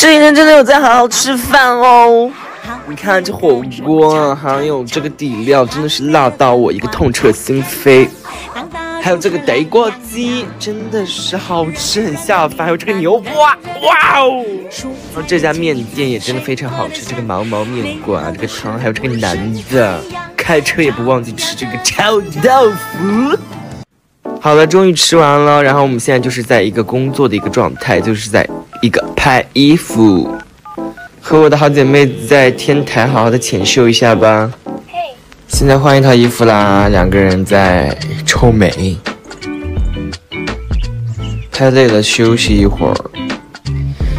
这几天真的有在好好吃饭哦。你看这火锅，还有这个底料，真的是辣到我一个痛彻心扉。还有这个德锅鸡，真的是好吃，很下饭。还有这个牛蛙哇哦！这家面店也真的非常好吃，这个毛毛面馆，这个汤，还有这个男的开车也不忘记吃这个臭豆腐。好了，终于吃完了。然后我们现在就是在一个工作的一个状态，就是在一个拍衣服，和我的好姐妹在天台好好的浅秀一下吧。现在换一套衣服啦，两个人在臭美。太累了，休息一会儿。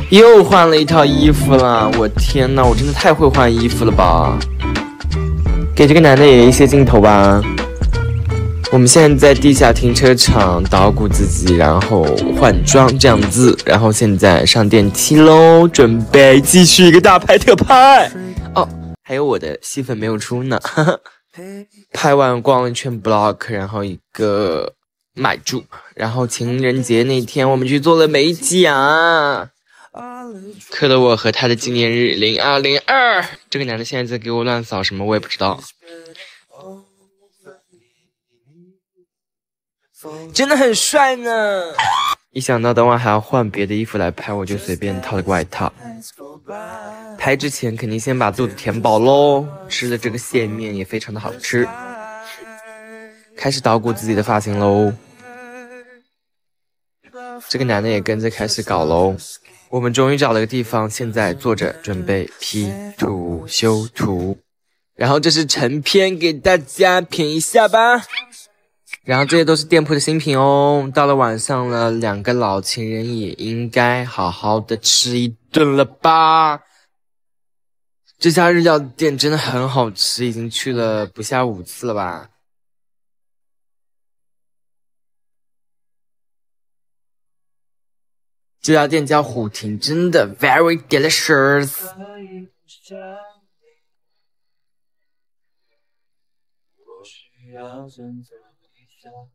又换了一套衣服了，我天呐，我真的太会换衣服了吧！给这个男的也一些镜头吧。我们现在在地下停车场捣鼓自己，然后换装这样子，然后现在上电梯喽，准备继续一个大拍特拍。哦，还有我的戏份没有出呢。拍完逛了一圈 block，然后一个买住，然后情人节那天我们去做了美甲，刻了我和他的纪念日零二零二。这个男的现在在给我乱扫什么，我也不知道。真的很帅呢！一想到等会还要换别的衣服来拍，我就随便套了个外套。拍之前肯定先把肚子填饱喽，吃的这个蟹面也非常的好吃。开始捣鼓自己的发型喽，这个男的也跟着开始搞喽。我们终于找了个地方，现在坐着准备 P 图修图，然后这是成片给大家品一下吧。然后这些都是店铺的新品哦。到了晚上了，两个老情人也应该好好的吃一顿了吧。这家日料店真的很好吃，已经去了不下五次了吧。这家店叫虎亭，真的 very delicious。Sure.